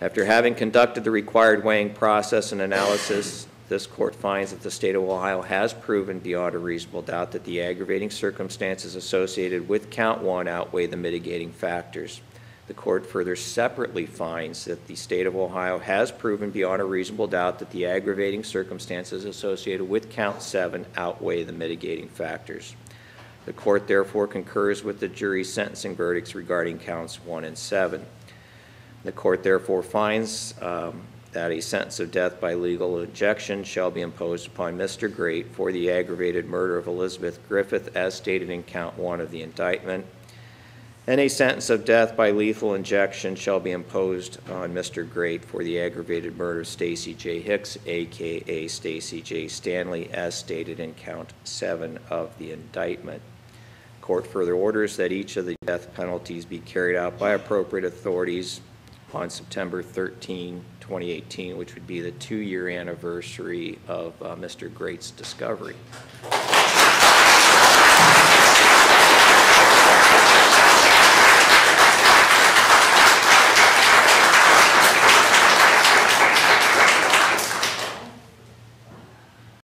After having conducted the required weighing process and analysis, this court finds that the state of Ohio has proven beyond a reasonable doubt that the aggravating circumstances associated with count one outweigh the mitigating factors. The court further separately finds that the state of Ohio has proven beyond a reasonable doubt that the aggravating circumstances associated with count seven outweigh the mitigating factors. The court therefore concurs with the jury's sentencing verdicts regarding counts one and seven. The court therefore finds um, that a sentence of death by lethal injection shall be imposed upon Mr. Grate for the aggravated murder of Elizabeth Griffith as stated in count one of the indictment. And a sentence of death by lethal injection shall be imposed on Mr. Grate for the aggravated murder of Stacey J. Hicks, AKA Stacey J. Stanley, as stated in count seven of the indictment. Court further orders that each of the death penalties be carried out by appropriate authorities on September 13, 2018, which would be the two-year anniversary of uh, Mr. Grate's discovery.